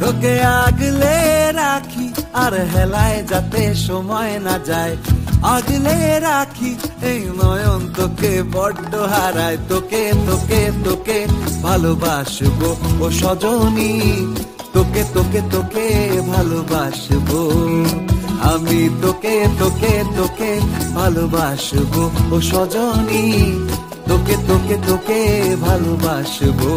তোকে আগলে রাখি আর হেলায় যাতে সময় না যায় আগলে রাখি এই নয়ন তোকে, বড্ড হারায় তোকে তোকে তোকে ভালোবাসবো। ও সজনী, তোকে তোকে তোকে ভালোবাসবো। আমি তোকে তোকে তোকে ভালোবাসবো। ও সজনী, তোকে তোকে তোকে ভালোবাসবো।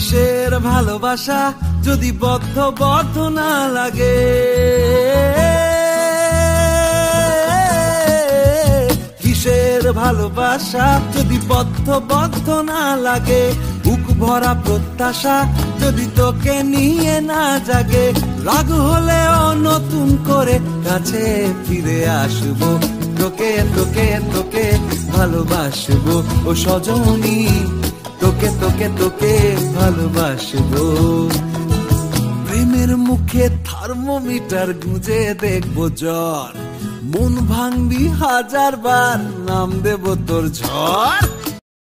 কিসের ভালোবাসা যদি বদ্ধ বদ্ধ না লাগে। কিসের ভালোবাসা যদি বদ্ধ বদ্ধ না লাগে? বুক ভরা প্রত্যাশা যদি তোকে নিয়ে না জাগে? রাগ হলেও নতুন করে কাছে ফিরে আসব। তোকে তোকে তোকে ভালোবাসবো। ও সজনী তোকে তোকে তোকে ভালোবাসবো। প্রেমের মুখে থার্মোমিটার গুঁজে দেখব জ্বর। মন ভাঙবি হাজার বার নাম দেব তোর ঝড়।